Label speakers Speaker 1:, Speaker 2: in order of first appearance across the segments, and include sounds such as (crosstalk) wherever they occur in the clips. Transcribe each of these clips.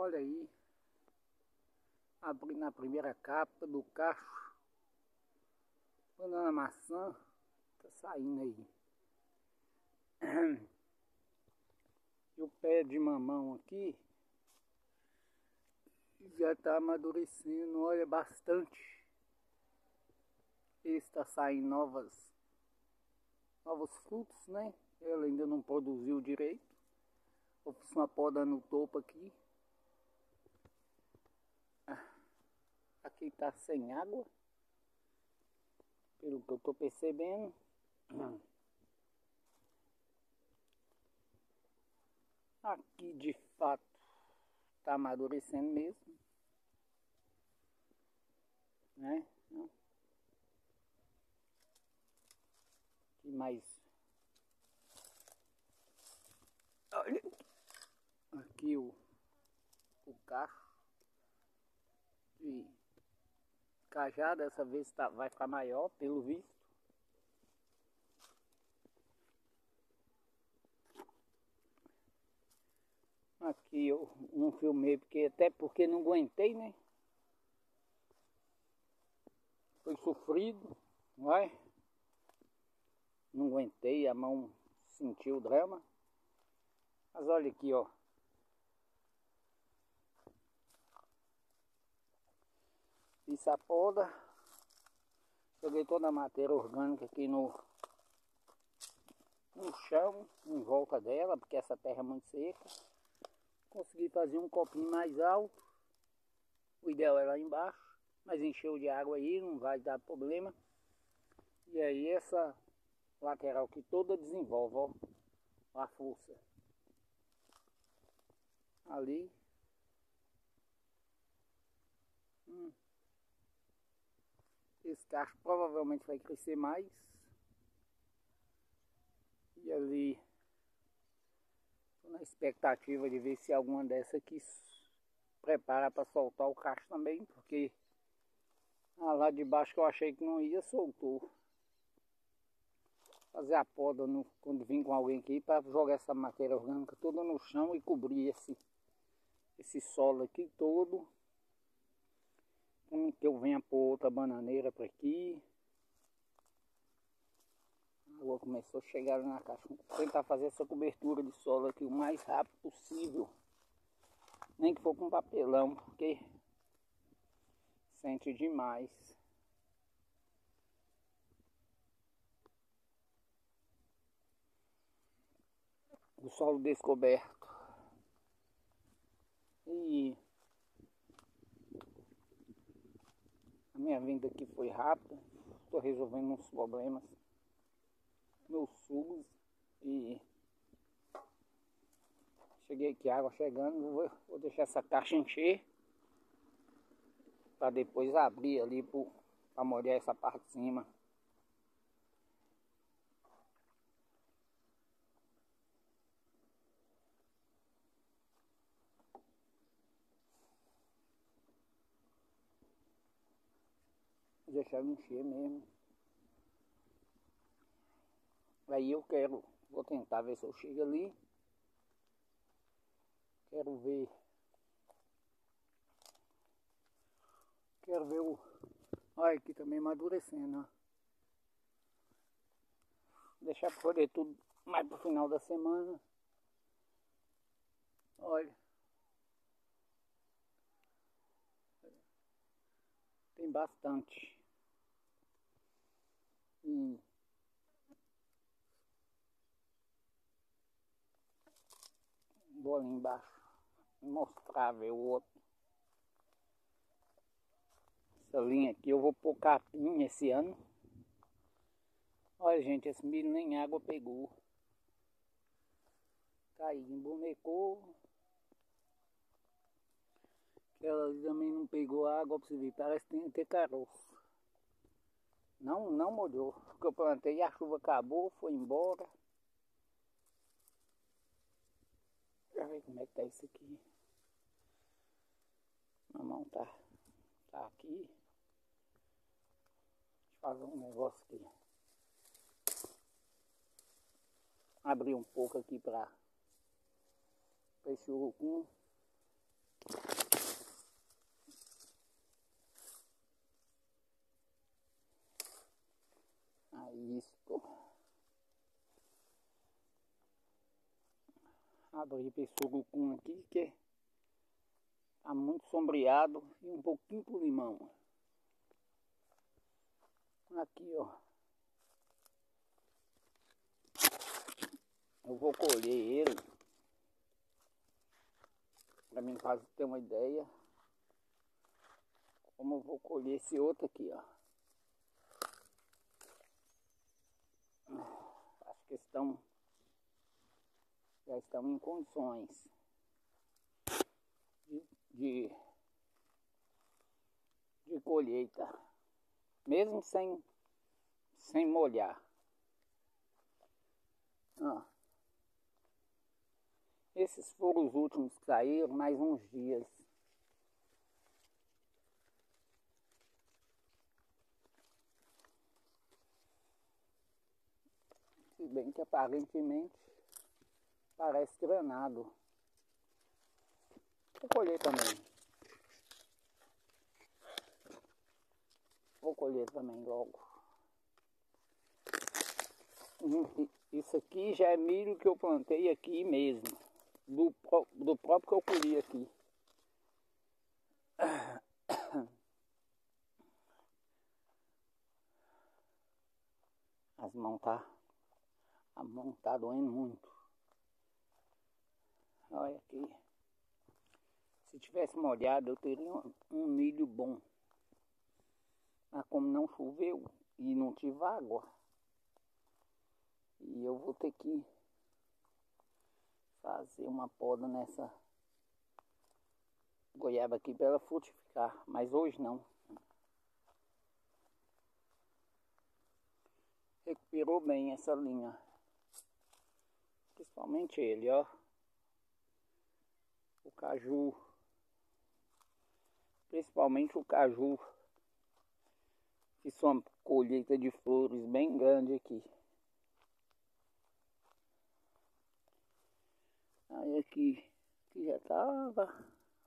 Speaker 1: Olha aí, abrindo a primeira capa do cacho, banana maçã, tá saindo aí. E o pé de mamão aqui já tá amadurecendo, olha bastante. Está saindo novas, novos frutos, né? Ela ainda não produziu direito. Eu fiz uma poda no topo aqui. Aqui está sem água. Pelo que eu estou percebendo. Aqui de fato está amadurecendo mesmo. Né? Aqui mais. Olha aqui o, o carro. E cajá dessa vez tá, vai ficar maior, pelo visto. Aqui eu não filmei, porque, até porque não aguentei, né? Foi sofrido, não é? Não aguentei, a mão sentiu o drama. Mas olha aqui, ó. Fiz a poda. Joguei toda a matéria orgânica aqui no, no chão, em volta dela, porque essa terra é muito seca. Consegui fazer um copinho mais alto. O ideal é lá embaixo, mas encheu de água aí, não vai dar problema. E aí essa lateral aqui toda desenvolve, ó, a força. Ali. Esse cacho provavelmente vai crescer mais. E ali, estou na expectativa de ver se alguma dessa aqui prepara para soltar o cacho também, porque a lá de baixo que eu achei que não ia, soltou. Fazer a poda no, quando vim com alguém aqui para jogar essa matéria orgânica toda no chão e cobrir esse, esse solo aqui todo que eu venha pôr outra bananeira para aqui. A água começou a chegar na caixa. Vou tentar fazer essa cobertura de solo aqui o mais rápido possível. Nem que for com papelão, porque sente demais. O solo descoberto. E minha vinda aqui foi rápida, estou resolvendo uns problemas, meus sugos e cheguei aqui, água chegando, vou, vou deixar essa caixa encher para depois abrir ali para molhar essa parte de cima. Deixar encher mesmo. Aí eu quero, vou tentar ver se eu chego ali. Quero ver. Quero ver o. Olha aqui também amadurecendo, ó. Deixar poder tudo mais pro final da semana. Olha. Tem bastante. Hum. Vou ali embaixo mostrar ver o outro. Essa linha aqui eu vou pôr capim esse ano. Olha gente, esse milho nem água pegou. Caiu, embonecou. Aquela também não pegou água pra você ver, parece que tem até caroço. Não, não molhou. Porque (laughs) eu plantei, a chuva acabou, foi embora. Deixa eu ver como é que tá isso aqui. Mamão tá, tá aqui. Deixa eu fazer um negócio aqui. Abrir um pouco aqui para esse urucum. disco. Abri esse surucum aqui que tá muito sombreado e um pouquinho pro limão. Aqui, ó. Eu vou colher ele. Pra mim quase ter uma ideia. Como eu vou colher esse outro aqui, ó. Acho que estão já estão em condições de, de, de colheita, mesmo sem, sem molhar. Ó. Esses foram os últimos que saíram, mais uns dias. Se bem que aparentemente Parece granado. Vou colher também. Vou colher também logo. Isso aqui já é milho que eu plantei aqui mesmo. Do, do próprio que eu colhi aqui. As mãos tá. A mão tá doendo muito. Olha aqui. Se tivesse molhado eu teria um, um milho bom. Mas como não choveu e não tive água, e eu vou ter que fazer uma poda nessa goiaba aqui para ela frutificar, mas hoje não. Recuperou bem essa linha, principalmente ele, ó o caju, principalmente o caju, que uma colheita de flores bem grande aqui. Aí aqui, aqui já estava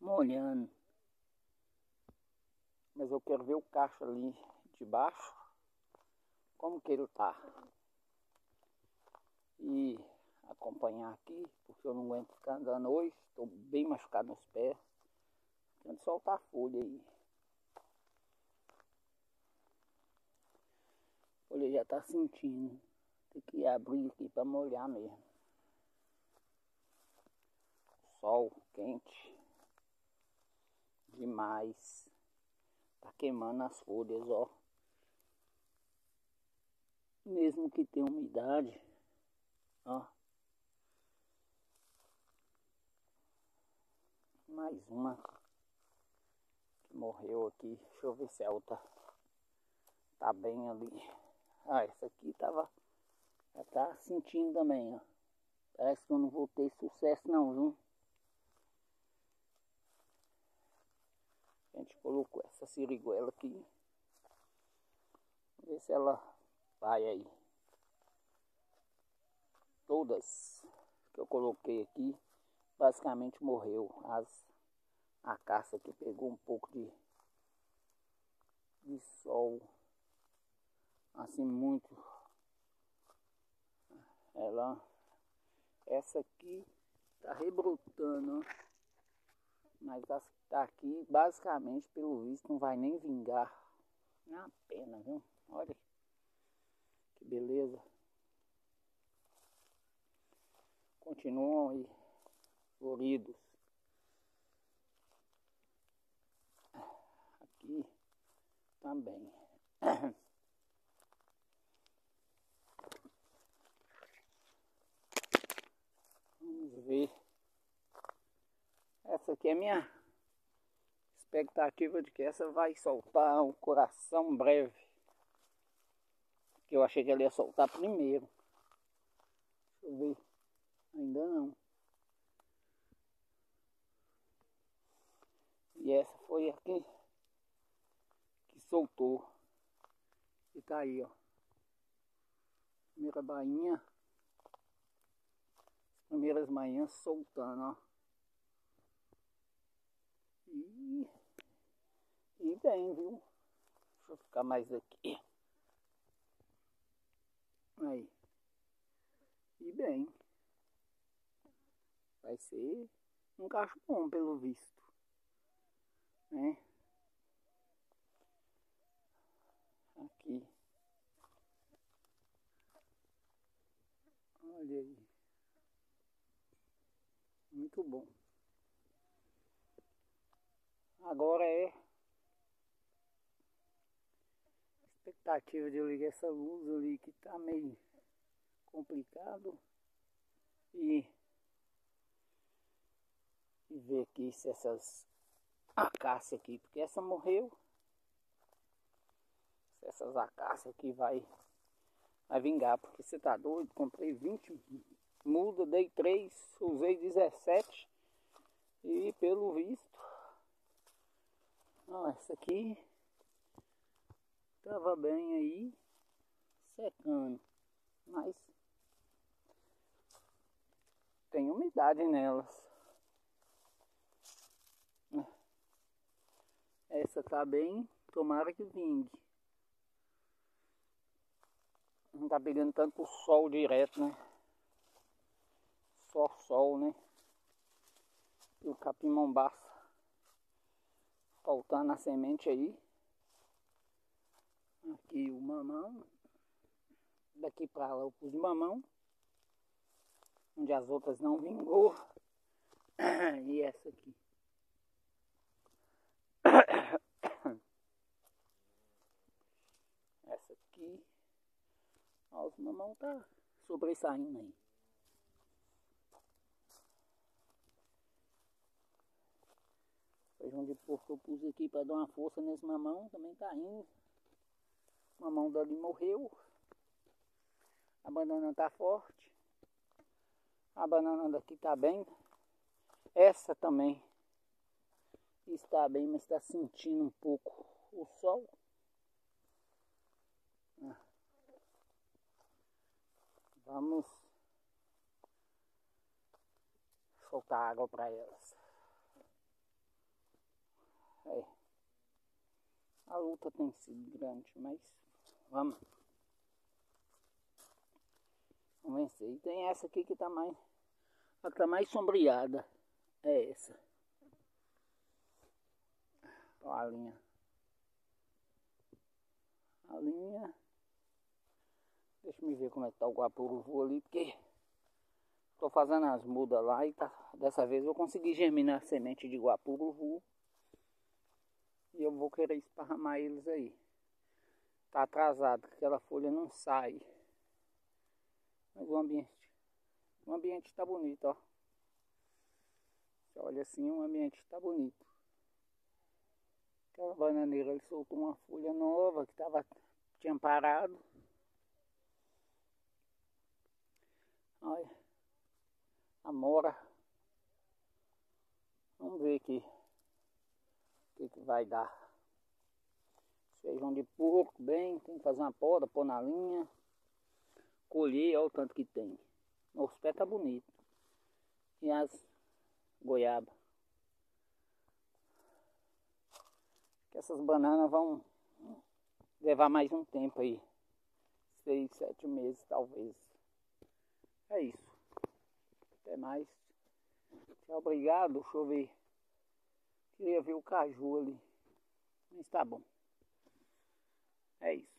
Speaker 1: molhando. Mas eu quero ver o cacho ali de baixo, como que ele tá. E acompanhar aqui, porque eu não aguento ficar andando hoje, estou bem machucado nos pés. Tento soltar a folha aí. A folha já está sentindo. Tem que abrir aqui para molhar mesmo. Sol quente. Demais. Tá queimando as folhas, ó. Mesmo que tenha umidade, ó. Mais uma que morreu aqui. Deixa eu ver se a outra tá bem ali. Ah, essa aqui tava. Já tá sentindo também, ó. Parece que eu não vou ter sucesso não, viu? A gente colocou essa siriguela aqui. Vamos ver se ela vai aí. Todas que eu coloquei aqui basicamente morreu. As, a caça que pegou um pouco de, de sol, assim muito. Ela, essa aqui tá rebrotando, mas as que tá aqui, basicamente, pelo visto, não vai nem vingar. É uma pena, viu? Olha que beleza. Continuam aí floridos. Aqui também. (coughs) Vamos ver. Essa aqui é minha expectativa de que essa vai soltar o coração breve. Que eu achei que ela ia soltar primeiro. Deixa eu ver. Ainda não. E aqui que soltou. E tá aí, ó. Primeira bainha. As primeiras manhãs soltando, ó. E, e bem, viu? Deixa eu ficar mais aqui. Aí. E bem. Vai ser um cacho bom pelo visto. Né? Aqui. Olha aí. Muito bom. Agora é expectativa de eu ligar essa luz ali que tá meio complicado e, e ver aqui se essas acácias aqui, porque essa morreu. Essas acácias aqui vai vai vingar, porque você tá doido, comprei 20 muda, dei 3, usei 17 e pelo visto essa aqui tava bem aí secando, mas tem umidade nelas. Essa tá bem, tomara que vingue. Não tá pegando tanto sol direto, né? Só sol, né? E o capim mombaça faltando a semente aí. Aqui o mamão. Daqui para lá eu pus mamão. Onde as outras não vingou. (coughs) E essa aqui. (coughs) Essa aqui. Ó, os mamão tá sobressaindo aí. Feijão de porco eu pus aqui para dar uma força nesse mamão, também tá indo. O mamão dali morreu. A banana tá forte. A banana daqui tá bem. Essa também está bem, mas está sentindo um pouco o sol. Ah. Vamos soltar água para elas. É. A luta tem sido grande, mas vamos. Vamos vencer. E tem essa aqui que tá mais. A que tá mais sombreada. É essa. A linha. A linha. Deixa eu ver como é que tá o guapuruvu ali, porque tô fazendo as mudas lá e tá, dessa vez eu consegui germinar a semente de guapuruvu. E eu vou querer esparramar eles aí. Tá atrasado, aquela folha não sai. Mas o ambiente, o ambiente está bonito, ó. Você olha assim, o ambiente está bonito. Aquela bananeira ele soltou uma folha nova que tava, tinha parado. Olha, amora. Vamos ver aqui o que, que vai dar. Feijão de porco, bem, tem que fazer uma poda, pôr na linha colher, olha o tanto que tem. Os pés tá bonito. E as goiaba. Essas bananas vão levar mais um tempo aí. Seis, sete meses talvez. É isso. Até mais. Tchau, obrigado. Deixa eu ver. Queria ver o caju ali. Mas tá bom. É isso.